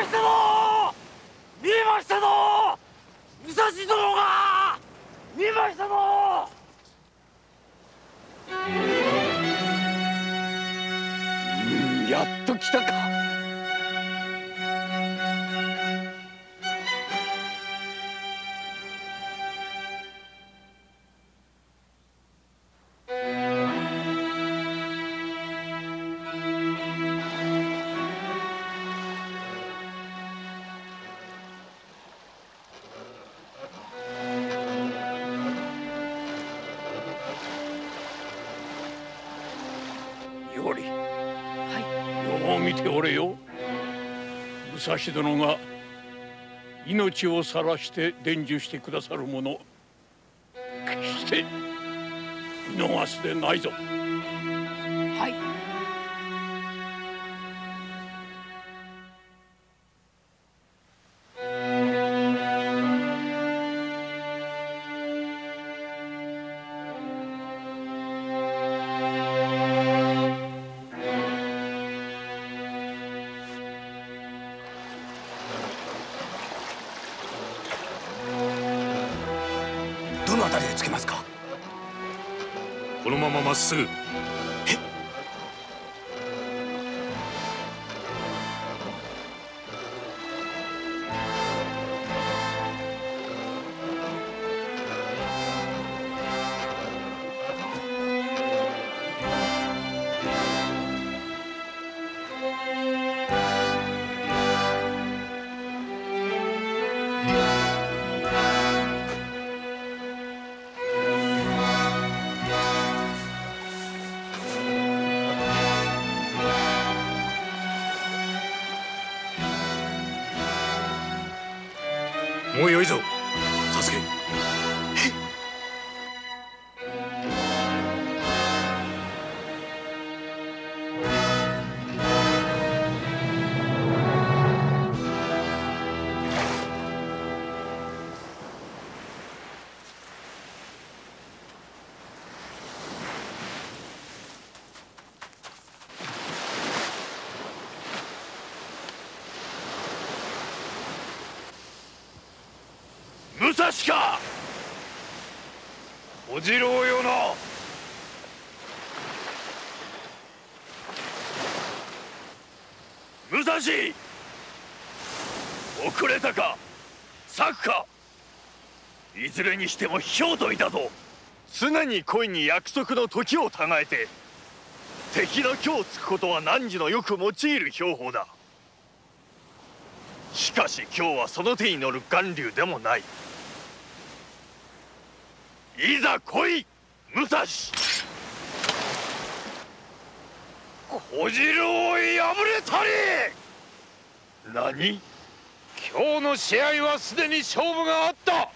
ましたぞ見えましたぞ武蔵殿が見えましたぞうんやっと来たか。よりよう見ておれよ。武蔵殿が命をさらして伝授してくださるもの。決して見逃すでないぞ。はい辺りでつけますか。このまままっすぐ。もうよいぞ。武蔵か。小次郎よな武蔵遅れたか。策か。いずれにしても兵といたぞ。常に恋に約束の時をたがえて敵の今日つくことは汝のよく用いる兵法だ。しかし今日はその手に乗る巌流でもない。いざ来い武蔵。小次郎を敗れたり。何？今日の試合はすでに勝負があった。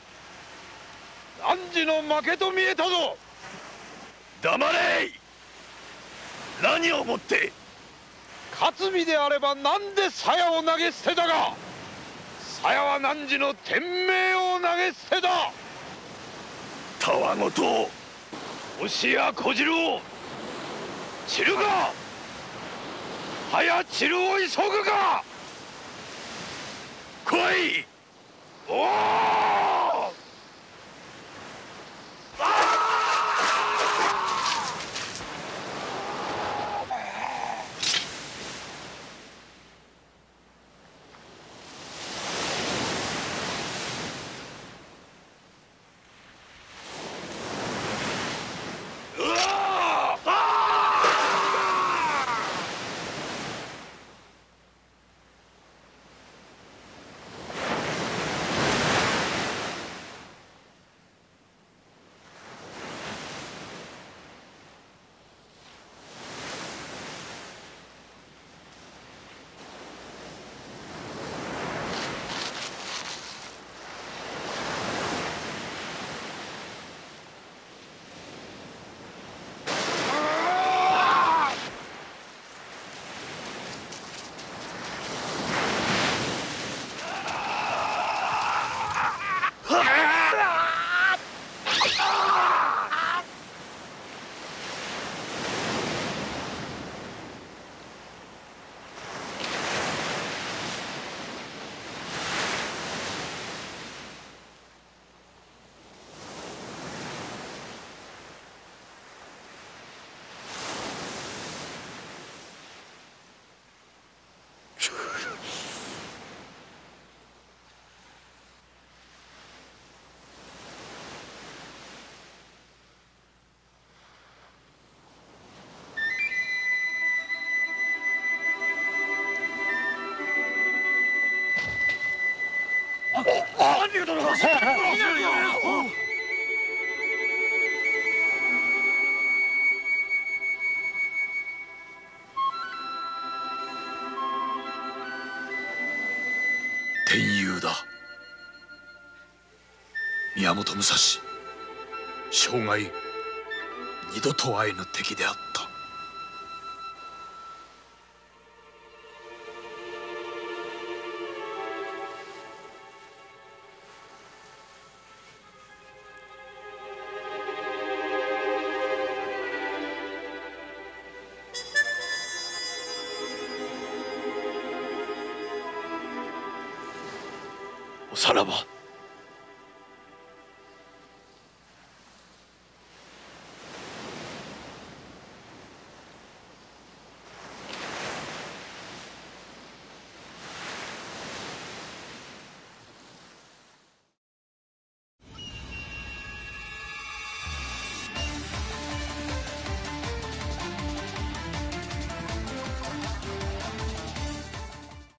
汝の負けと見えたぞ。黙れ何をもって？勝つ身であればなんで鞘を投げ捨てたが鞘は汝の天命を投げ捨てたたわごと押や小次郎散るか早散るを急ぐか来い!おお竜殿天佑だ。宮本武蔵。生涯二度と会えぬ敵であった。さらば。